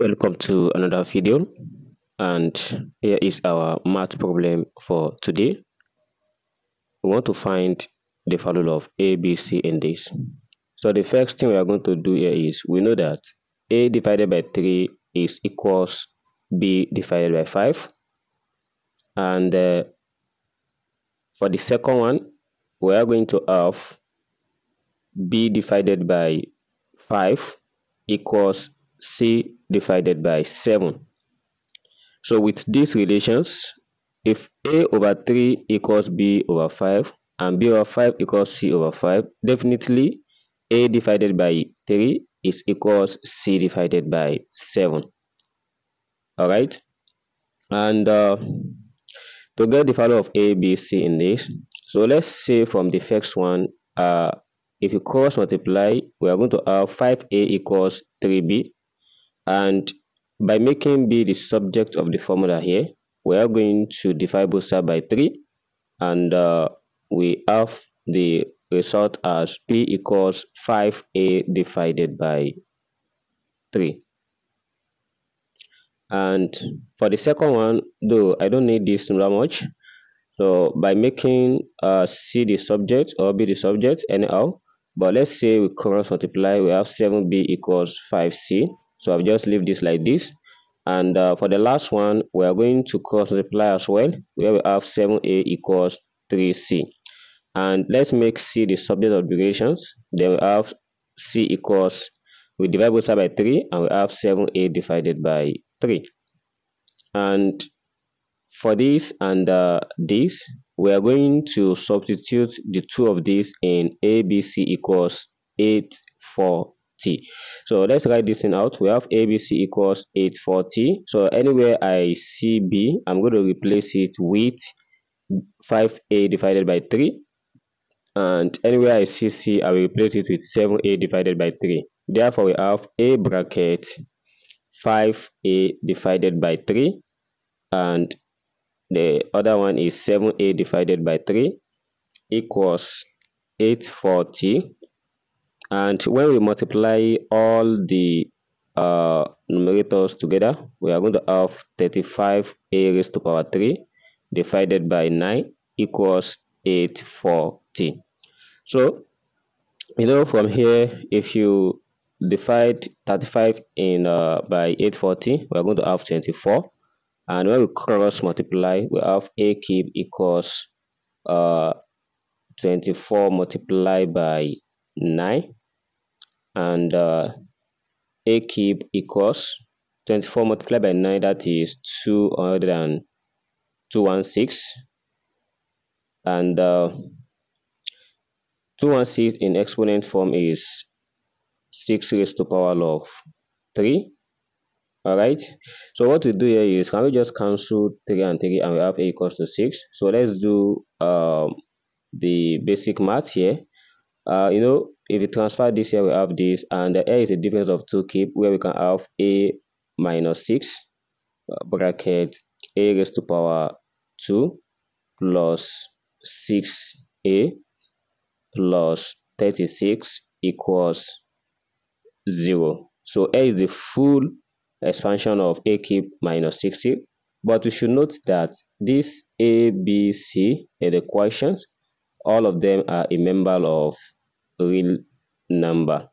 welcome to another video and here is our math problem for today. We want to find the value of a b c in this. So the first thing we are going to do here is we know that a divided by 3 is equals b divided by 5 and uh, for the second one we are going to have b divided by 5 equals c divided by 7. So with these relations, if a over 3 equals b over 5 and b over 5 equals c over 5, definitely a divided by 3 is equals c divided by 7. Alright? And uh, to get the value of a, b, c in this, so let's say from the first one, uh, if you cross multiply, we are going to have 5a equals 3b and by making b the subject of the formula here we are going to divide both sides by 3 and uh, we have the result as b equals 5a divided by 3 and for the second one though i don't need this that much. So by making uh, c the subject or b the subject anyhow but let's say we cross multiply we have 7b equals 5c so I've just leave this like this. And uh, for the last one we are going to cross multiply as well where we have 7a equals 3c and let's make c the subject of durations. Then we have c equals we divide both sides by 3 and we have 7a divided by 3 and for this and uh, this we are going to substitute the two of these in abc equals 8 4 t. So let's write this thing out. We have ABC equals 840. So anywhere I see B, I'm going to replace it with 5A divided by 3. And anywhere I see C, I will replace it with 7A divided by 3. Therefore, we have A bracket 5A divided by 3. And the other one is 7A divided by 3 equals 840 and when we multiply all the uh, numerators together we are going to have 35 a raised to the power 3 divided by 9 equals 840 so you know from here if you divide 35 in uh, by 840 we are going to have 24 and when we cross multiply we have a cube equals uh, 24 multiplied by 9 and uh, a cube equals 24 multiplied by 9 that is 216 and uh, 216 in exponent form is 6 raised to power of 3 all right so what we do here is can we just cancel 3 and 3 and we have a equals to 6 so let's do um, the basic math here. Uh, you know if you transfer this here we have this and the a is a difference of 2 cube where we can have a minus 6 uh, bracket a raised to power 2 plus 6a plus 36 equals 0 so a is the full expansion of a cube minus 60 but we should note that this a b c are the quotients all of them are a member of real number.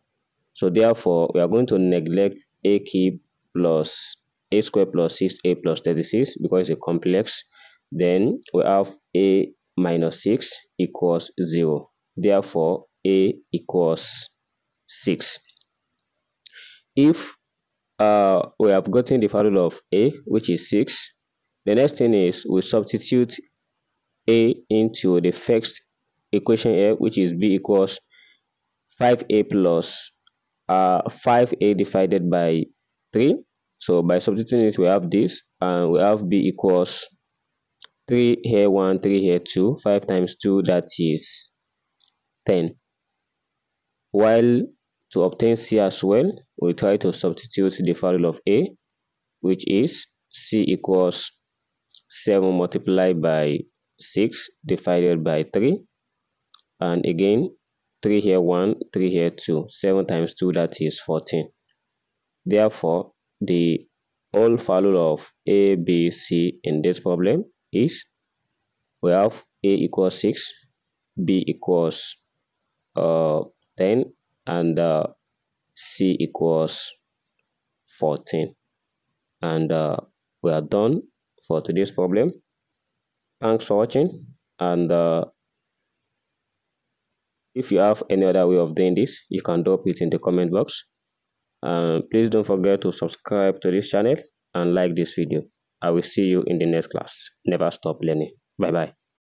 So therefore, we are going to neglect a cube plus a square plus 6a plus 36 because it's a complex. Then we have a minus 6 equals 0. Therefore, a equals 6. If uh, we have gotten the value of a, which is 6, the next thing is we substitute a into the first equation here, which is b equals 5a plus uh, 5a divided by 3. So by substituting it, we have this, and we have b equals 3 here 1, 3 here 2, 5 times 2, that is 10. While to obtain c as well, we try to substitute the value of a, which is c equals 7 multiplied by 6 divided by 3 and again 3 here 1, 3 here 2. 7 times 2 that is 14. Therefore, the whole value of a, b, c in this problem is we have a equals 6, b equals uh, 10, and uh, c equals 14. And uh, we are done for today's problem. Thanks for watching and uh, if you have any other way of doing this, you can drop it in the comment box. Please don't forget to subscribe to this channel and like this video. I will see you in the next class. Never stop learning. Bye bye.